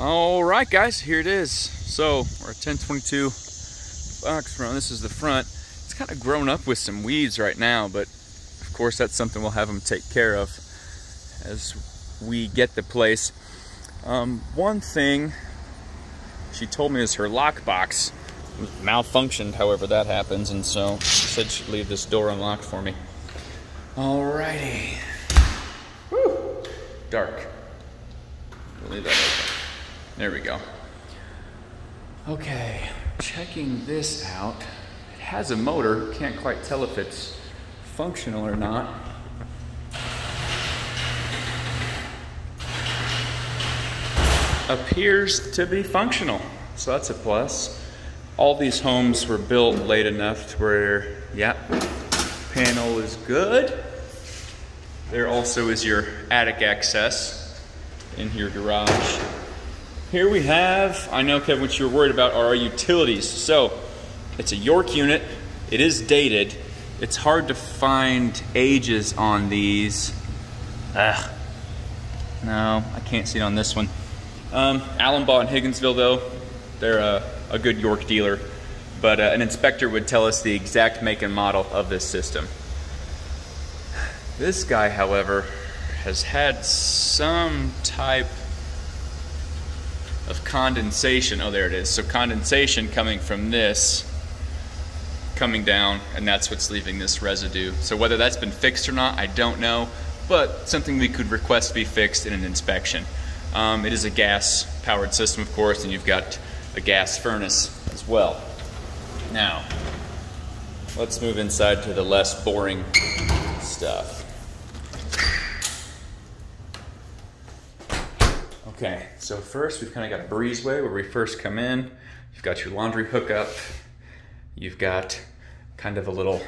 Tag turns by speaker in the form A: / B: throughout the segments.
A: All right, guys, here it is. So we're at 1022 Fox Run. This is the front. It's kind of grown up with some weeds right now, but of course that's something we'll have them take care of as we get the place. Um, one thing she told me is her lockbox malfunctioned, however that happens, and so she said she'd leave this door unlocked for me. Alrighty. Woo! Dark. We'll leave that open. There we go. Okay, checking this out. It has a motor. Can't quite tell if it's functional or not. Appears to be functional, so that's a plus. All these homes were built late enough to where, yeah, panel is good. There also is your attic access in your garage. Here we have, I know Kevin what you were worried about are our utilities. So it's a York unit, it is dated. It's hard to find ages on these. Ugh. No, I can't see it on this one. Um, Allenbaugh in Higginsville though, they're a, a good York dealer. But uh, an inspector would tell us the exact make and model of this system. This guy, however, has had some type of condensation. Oh, there it is. So condensation coming from this, coming down, and that's what's leaving this residue. So whether that's been fixed or not, I don't know, but something we could request be fixed in an inspection. Um, it is a gas-powered system, of course, and you've got a gas furnace as well. Now, let's move inside to the less boring stuff. Okay, so first we've kind of got a breezeway where we first come in. You've got your laundry hookup. You've got kind of a little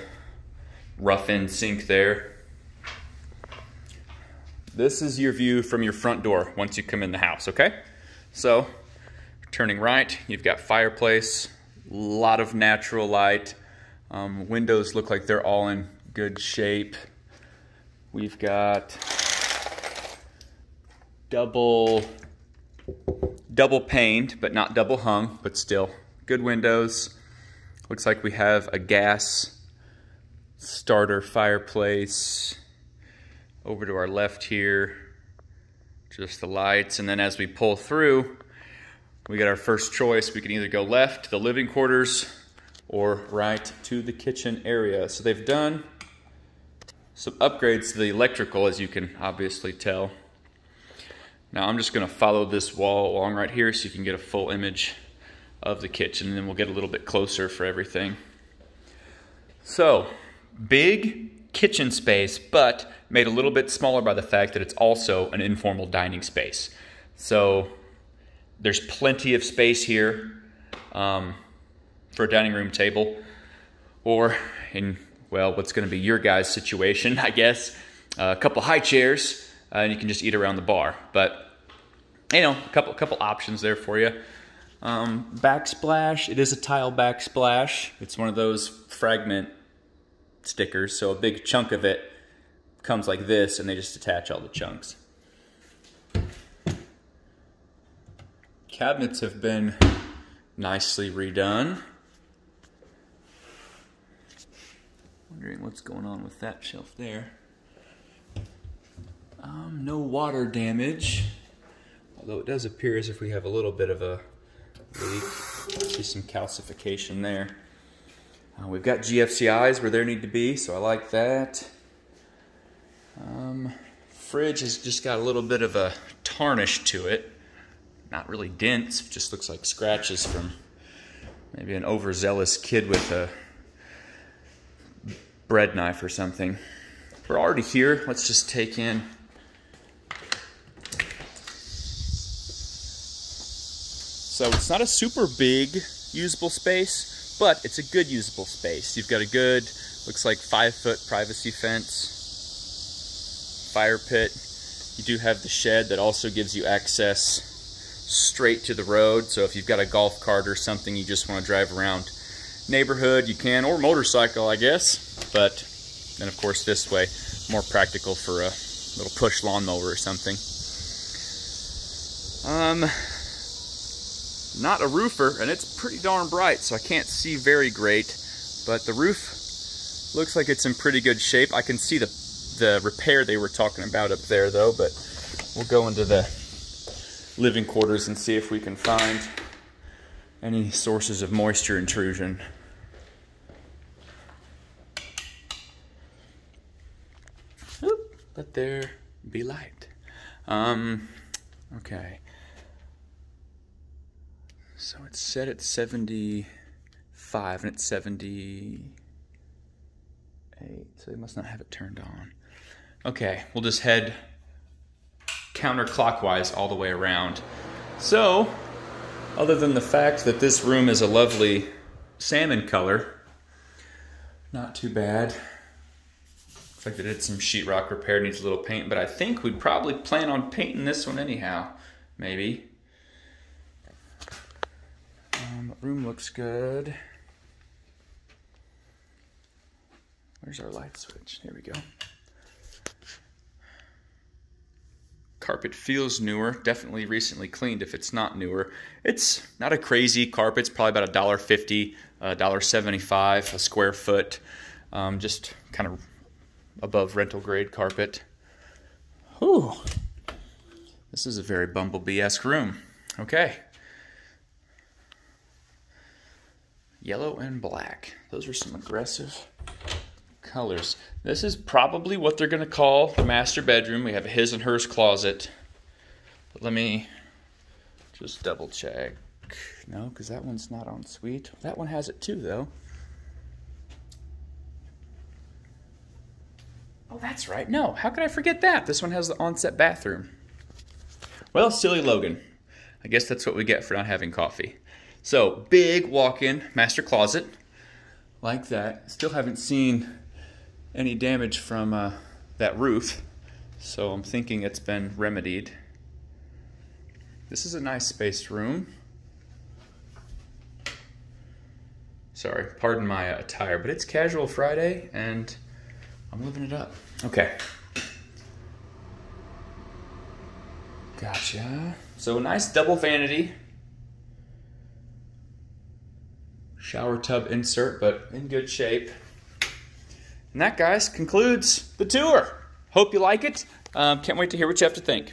A: rough-in sink there. This is your view from your front door once you come in the house, okay? So, turning right, you've got fireplace, a lot of natural light. Um, windows look like they're all in good shape. We've got double double paned, but not double hung, but still good windows. Looks like we have a gas starter fireplace over to our left here. Just the lights. And then as we pull through, we got our first choice. We can either go left to the living quarters or right to the kitchen area. So they've done some upgrades to the electrical, as you can obviously tell. Now I'm just gonna follow this wall along right here so you can get a full image of the kitchen and then we'll get a little bit closer for everything. So, big kitchen space, but made a little bit smaller by the fact that it's also an informal dining space. So there's plenty of space here um, for a dining room table or in, well, what's gonna be your guys' situation, I guess, uh, a couple high chairs uh, and you can just eat around the bar. But you know, a couple couple options there for you. Um, backsplash, it is a tile backsplash. It's one of those fragment stickers, so a big chunk of it comes like this, and they just attach all the chunks. Cabinets have been nicely redone. Wondering what's going on with that shelf there. No water damage, although it does appear as if we have a little bit of a leak. See some calcification there. Uh, we've got GFCIs where there need to be, so I like that. Um, fridge has just got a little bit of a tarnish to it. Not really dense, just looks like scratches from maybe an overzealous kid with a bread knife or something. We're already here. Let's just take in So it's not a super big usable space, but it's a good usable space. You've got a good, looks like five foot privacy fence, fire pit. You do have the shed that also gives you access straight to the road. So if you've got a golf cart or something you just want to drive around neighborhood, you can, or motorcycle, I guess. But then of course this way, more practical for a little push lawnmower or something. Um, not a roofer, and it's pretty darn bright, so I can't see very great. But the roof looks like it's in pretty good shape. I can see the, the repair they were talking about up there, though, but we'll go into the living quarters and see if we can find any sources of moisture intrusion. Oop, let there be light. Um, okay. So it's set at 75 and it's 78. So they must not have it turned on. Okay, we'll just head counterclockwise all the way around. So, other than the fact that this room is a lovely salmon color, not too bad. Looks like they did some sheetrock repair, needs a little paint, but I think we'd probably plan on painting this one anyhow, maybe. Um, room looks good. Where's our light switch? Here we go. Carpet feels newer, definitely recently cleaned if it's not newer. It's not a crazy carpet, it's probably about $1.50, $1.75 a square foot, um, just kind of above rental grade carpet. Whew. This is a very bumblebee-esque room. Okay. Yellow and black. Those are some aggressive colors. This is probably what they're going to call the master bedroom. We have a his and hers closet. But let me just double check. No, because that one's not en suite. That one has it too, though. Oh, that's right. No, how could I forget that? This one has the en suite bathroom. Well, silly Logan. I guess that's what we get for not having coffee. So, big walk-in master closet like that. Still haven't seen any damage from uh, that roof, so I'm thinking it's been remedied. This is a nice spaced room. Sorry, pardon my attire, but it's casual Friday and I'm living it up. Okay. Gotcha. So nice double vanity. Shower tub insert, but in good shape. And that, guys, concludes the tour. Hope you like it. Um, can't wait to hear what you have to think.